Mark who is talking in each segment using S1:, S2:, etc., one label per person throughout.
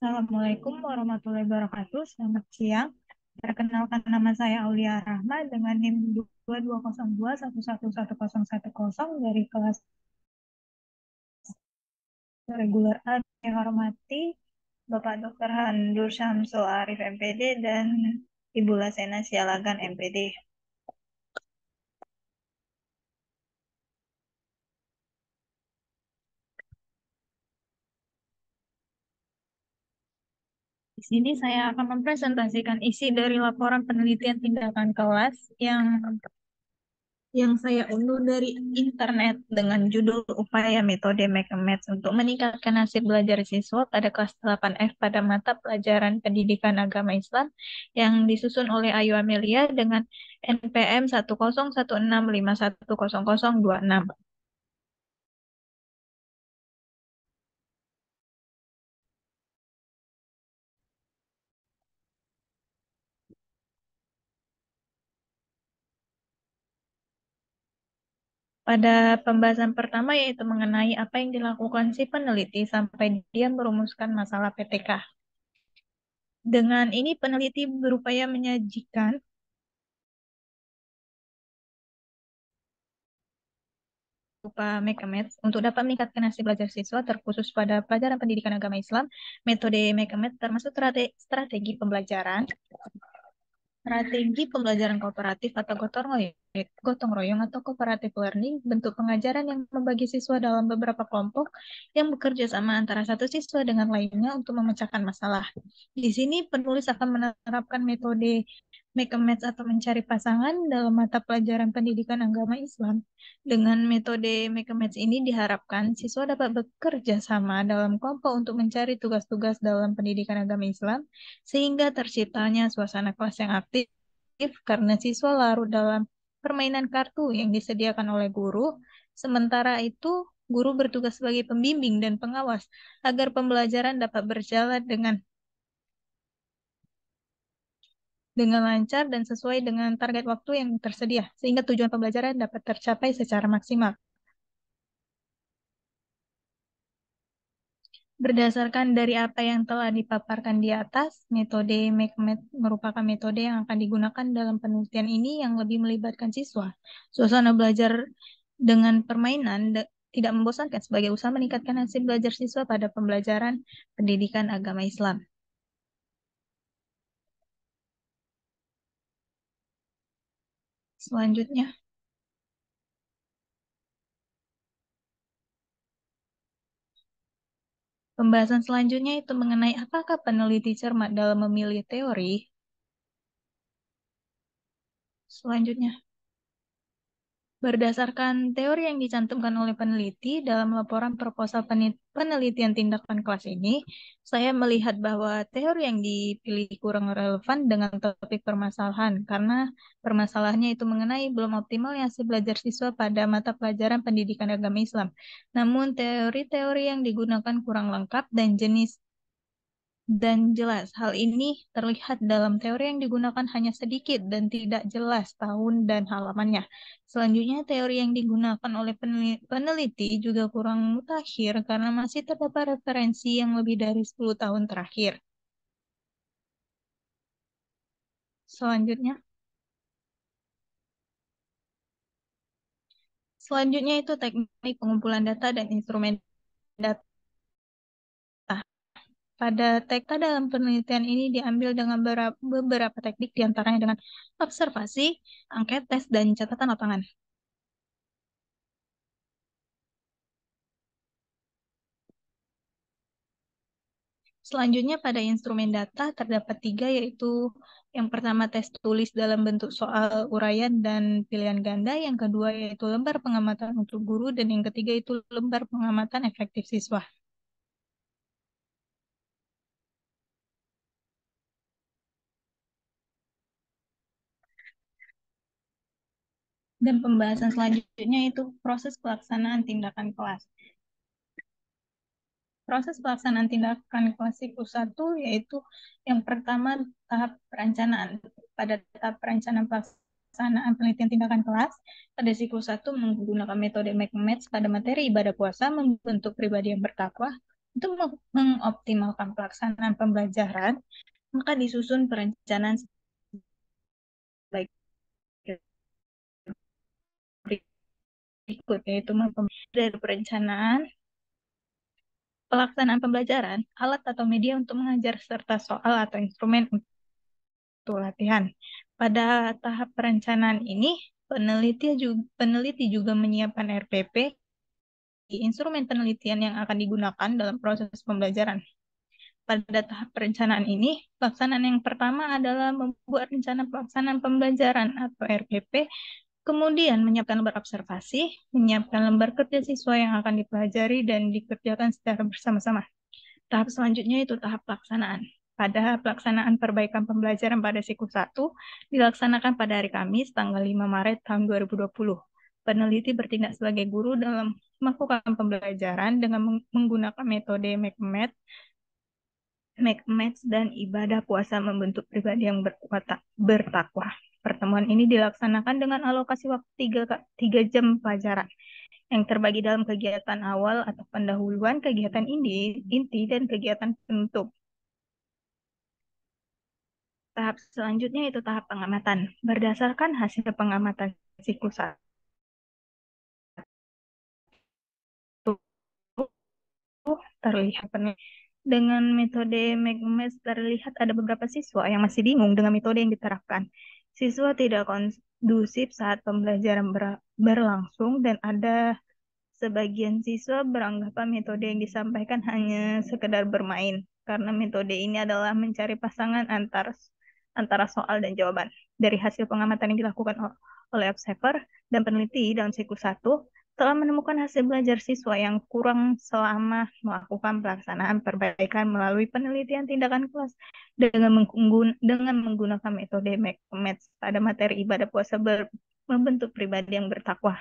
S1: Assalamualaikum warahmatullahi wabarakatuh. Selamat siang. Perkenalkan nama saya Aulia Rahma dengan NIM 2202111010 dari kelas reguler A. Yang hormati Bapak Dr. Handur Syamsul Arif MPD dan Ibu Lasena Sialagan MPD. Di sini saya akan mempresentasikan isi dari laporan penelitian tindakan kelas yang yang saya unduh dari internet dengan judul Upaya Metode Make Maths untuk meningkatkan hasil belajar siswa pada kelas 8F pada mata pelajaran Pendidikan Agama Islam yang disusun oleh Ayu Amelia dengan NPM 10165100026. Pada pembahasan pertama yaitu mengenai apa yang dilakukan si peneliti sampai dia merumuskan masalah PTK. Dengan ini peneliti berupaya menyajikan berupa Mekamet untuk dapat meningkatkan hasil belajar siswa terkhusus pada pelajaran pendidikan agama Islam, metode Mekamet termasuk strategi pembelajaran, strategi pembelajaran kooperatif atau gotong royong, gotong royong atau cooperative learning, bentuk pengajaran yang membagi siswa dalam beberapa kelompok yang bekerja sama antara satu siswa dengan lainnya untuk memecahkan masalah. Di sini penulis akan menerapkan metode make a match atau mencari pasangan dalam mata pelajaran pendidikan agama Islam. Dengan metode make a match ini diharapkan siswa dapat bekerja sama dalam kelompok untuk mencari tugas-tugas dalam pendidikan agama Islam sehingga terciptanya suasana kelas yang aktif karena siswa larut dalam permainan kartu yang disediakan oleh guru. Sementara itu, guru bertugas sebagai pembimbing dan pengawas agar pembelajaran dapat berjalan dengan dengan lancar dan sesuai dengan target waktu yang tersedia, sehingga tujuan pembelajaran dapat tercapai secara maksimal. Berdasarkan dari apa yang telah dipaparkan di atas, metode MakeMath merupakan metode yang akan digunakan dalam penelitian ini yang lebih melibatkan siswa. Suasana belajar dengan permainan tidak membosankan sebagai usaha meningkatkan hasil belajar siswa pada pembelajaran pendidikan agama Islam. Selanjutnya, pembahasan selanjutnya itu mengenai apakah peneliti cermat dalam memilih teori. Selanjutnya, Berdasarkan teori yang dicantumkan oleh peneliti dalam laporan proposal penelitian tindakan kelas ini, saya melihat bahwa teori yang dipilih kurang relevan dengan topik permasalahan karena permasalahannya itu mengenai belum optimalnya hasil belajar siswa pada mata pelajaran pendidikan agama Islam. Namun teori-teori yang digunakan kurang lengkap dan jenis dan jelas. Hal ini terlihat dalam teori yang digunakan hanya sedikit dan tidak jelas tahun dan halamannya. Selanjutnya, teori yang digunakan oleh peneliti juga kurang mutakhir karena masih terdapat referensi yang lebih dari 10 tahun terakhir. Selanjutnya, Selanjutnya itu teknik pengumpulan data dan instrumen data. Pada tekta dalam penelitian ini diambil dengan beberapa teknik di antaranya dengan observasi, angket, tes, dan catatan lapangan. Selanjutnya pada instrumen data terdapat tiga yaitu yang pertama tes tulis dalam bentuk soal uraian dan pilihan ganda, yang kedua yaitu lembar pengamatan untuk guru, dan yang ketiga itu lembar pengamatan efektif siswa. Dan pembahasan selanjutnya itu proses pelaksanaan tindakan kelas. Proses pelaksanaan tindakan kelas siklus 1 yaitu yang pertama tahap perencanaan. Pada tahap perencanaan pelaksanaan penelitian tindakan kelas, pada siklus 1 menggunakan metode make match pada materi ibadah puasa, membentuk pribadi yang bertakwa, Untuk mengoptimalkan pelaksanaan pembelajaran, maka disusun perencanaan baik berikut yaitu dari perencanaan pelaksanaan pembelajaran, alat atau media untuk mengajar serta soal atau instrumen untuk latihan. Pada tahap perencanaan ini, peneliti juga, peneliti juga menyiapkan RPP, instrumen penelitian yang akan digunakan dalam proses pembelajaran. Pada tahap perencanaan ini, pelaksanaan yang pertama adalah membuat rencana pelaksanaan pembelajaran atau RPP Kemudian menyiapkan lembar observasi, menyiapkan lembar kerja siswa yang akan dipelajari dan dikerjakan secara bersama-sama. Tahap selanjutnya itu tahap pelaksanaan. Pada pelaksanaan perbaikan pembelajaran pada siklus 1 dilaksanakan pada hari Kamis tanggal 5 Maret tahun 2020. Peneliti bertindak sebagai guru dalam melakukan pembelajaran dengan menggunakan metode McMath, McMath dan ibadah puasa membentuk pribadi yang bertakwa. Pertemuan ini dilaksanakan dengan alokasi waktu 3, 3 jam pelajaran yang terbagi dalam kegiatan awal atau pendahuluan, kegiatan inti, inti dan kegiatan penutup. Tahap selanjutnya itu tahap pengamatan. Berdasarkan hasil pengamatan siklus terlihat dengan metode McMath terlihat ada beberapa siswa yang masih bingung dengan metode yang diterapkan. Siswa tidak kondusif saat pembelajaran ber berlangsung dan ada sebagian siswa beranggapan metode yang disampaikan hanya sekedar bermain karena metode ini adalah mencari pasangan antara antara soal dan jawaban. Dari hasil pengamatan yang dilakukan oleh observer dan peneliti dalam siklus 1, telah menemukan hasil belajar siswa yang kurang selama melakukan pelaksanaan perbaikan melalui penelitian tindakan kelas dengan, menggun dengan menggunakan metode math pada materi ibadah puasa membentuk pribadi yang bertakwa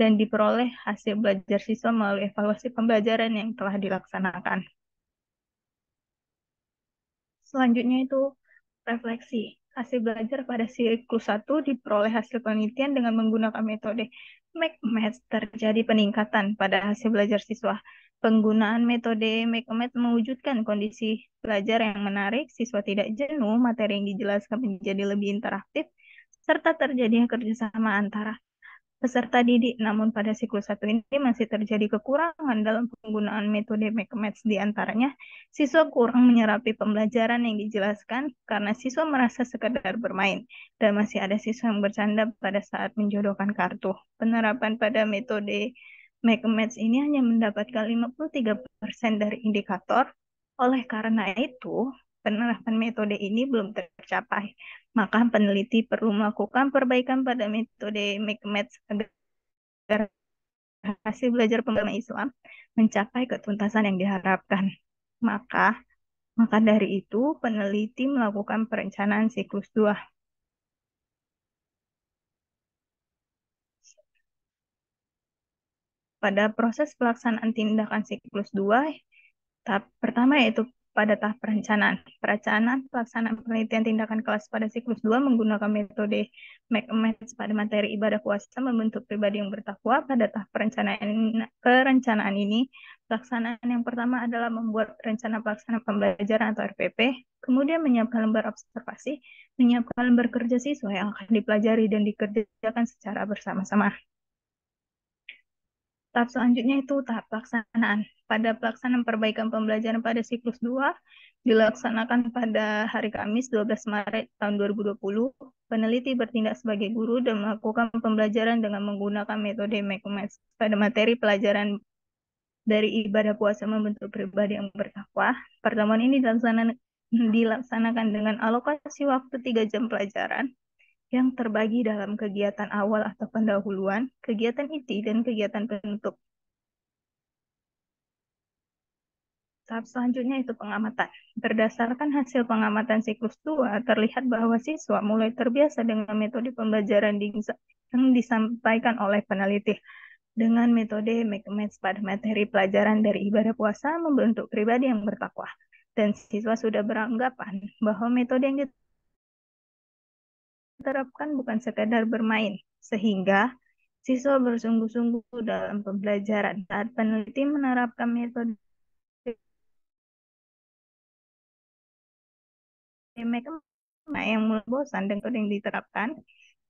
S1: dan diperoleh hasil belajar siswa melalui evaluasi pembelajaran yang telah dilaksanakan. Selanjutnya itu refleksi. Hasil belajar pada siklus 1 diperoleh hasil penelitian dengan menggunakan metode McMath terjadi peningkatan pada hasil belajar siswa. Penggunaan metode McMath mewujudkan kondisi belajar yang menarik, siswa tidak jenuh, materi yang dijelaskan menjadi lebih interaktif, serta terjadinya kerjasama antara peserta didik, namun pada siklus satu ini masih terjadi kekurangan dalam penggunaan metode McMath di antaranya, siswa kurang menyerapi pembelajaran yang dijelaskan karena siswa merasa sekedar bermain, dan masih ada siswa yang bercanda pada saat menjodohkan kartu. Penerapan pada metode McMath ini hanya mendapatkan 53% dari indikator, oleh karena itu, penerapan metode ini belum tercapai maka peneliti perlu melakukan perbaikan pada metode McMath agar hasil belajar pembelajaran Islam mencapai ketuntasan yang diharapkan. Maka maka dari itu peneliti melakukan perencanaan siklus 2. Pada proses pelaksanaan tindakan siklus 2, tahap pertama yaitu pada tahap perencanaan. Perencanaan pelaksanaan penelitian tindakan kelas pada siklus 2 menggunakan metode McMath pada materi ibadah puasa membentuk pribadi yang bertakwa. Pada tahap perencanaan, perencanaan ini, pelaksanaan yang pertama adalah membuat rencana pelaksanaan pembelajaran atau RPP, kemudian menyiapkan lembar observasi, menyiapkan lembar kerja siswa yang akan dipelajari dan dikerjakan secara bersama-sama. Tahap selanjutnya itu tahap pelaksanaan. Pada pelaksanaan perbaikan pembelajaran pada siklus 2 dilaksanakan pada hari Kamis 12 Maret tahun 2020. Peneliti bertindak sebagai guru dan melakukan pembelajaran dengan menggunakan metode McMath pada materi pelajaran dari ibadah puasa membentuk pribadi yang bertakwa. Pertemuan ini dilaksanakan dengan alokasi waktu 3 jam pelajaran yang terbagi dalam kegiatan awal atau pendahuluan, kegiatan inti, dan kegiatan penutup. Tahap selanjutnya itu pengamatan. Berdasarkan hasil pengamatan siklus 2, terlihat bahwa siswa mulai terbiasa dengan metode pembelajaran yang disampaikan oleh peneliti. Dengan metode McMath pada materi pelajaran dari ibadah puasa membentuk pribadi yang bertakwa. Dan siswa sudah beranggapan bahwa metode yang diterapkan bukan sekedar bermain, sehingga siswa bersungguh-sungguh dalam pembelajaran saat peneliti menerapkan metode mereka yang mulai bosan dan yang diterapkan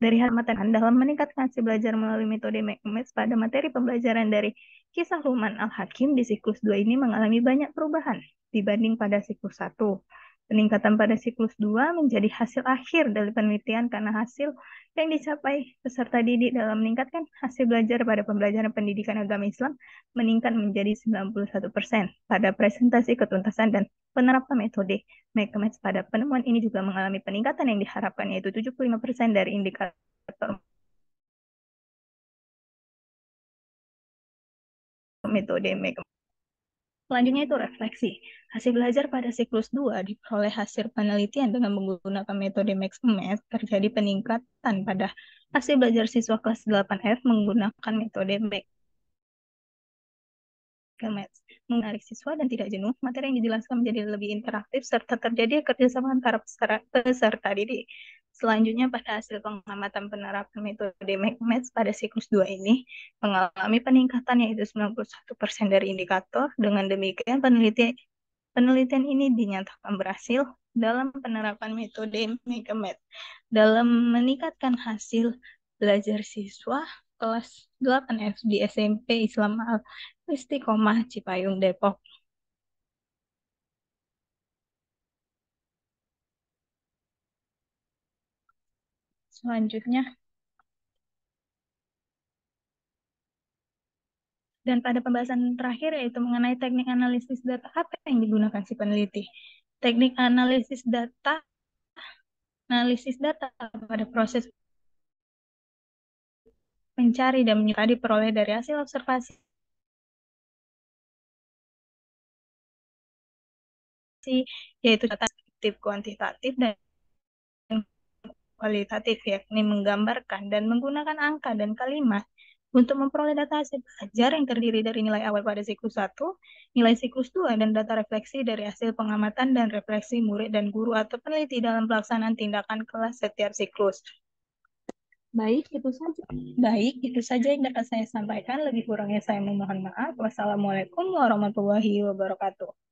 S1: dari hal materi dalam meningkatkan si belajar melalui metode Mekmes pada materi pembelajaran dari kisah Luman Al-Hakim di siklus 2 ini mengalami banyak perubahan dibanding pada siklus 1. Peningkatan pada siklus 2 menjadi hasil akhir dari penelitian karena hasil yang dicapai peserta didik dalam meningkatkan hasil belajar pada pembelajaran pendidikan agama Islam meningkat menjadi 91% pada presentasi ketuntasan dan penerapan metode McMath pada penemuan ini juga mengalami peningkatan yang diharapkan yaitu 75% dari indikator metode McMath. Selanjutnya itu refleksi. Hasil belajar pada siklus 2 diperoleh hasil penelitian dengan menggunakan metode MaxMath terjadi peningkatan pada hasil belajar siswa kelas 8F menggunakan metode MaxMath. Menarik siswa dan tidak jenuh, materi yang dijelaskan menjadi lebih interaktif serta terjadi kerjasama antara peserta didik. Selanjutnya pada hasil pengamatan penerapan metode McMath pada siklus 2 ini mengalami peningkatan yaitu 91% dari indikator. Dengan demikian penelitian penelitian ini dinyatakan berhasil dalam penerapan metode McMath dalam meningkatkan hasil belajar siswa kelas 8F di SMP Islam Al Istiqomah Cipayung Depok. Selanjutnya. Dan pada pembahasan terakhir yaitu mengenai teknik analisis data apa yang digunakan si peneliti. Teknik analisis data analisis data pada proses mencari dan menyukai diperoleh dari hasil observasi yaitu data kuantitatif dan kualitatif, yakni menggambarkan dan menggunakan angka dan kalimat untuk memperoleh data hasil belajar yang terdiri dari nilai awal pada siklus 1, nilai siklus 2, dan data refleksi dari hasil pengamatan dan refleksi murid dan guru atau peneliti dalam pelaksanaan tindakan kelas setiap siklus. Baik, itu saja. Baik, itu saja yang dapat saya sampaikan. Lebih kurangnya saya memohon maaf. Wassalamualaikum warahmatullahi wabarakatuh.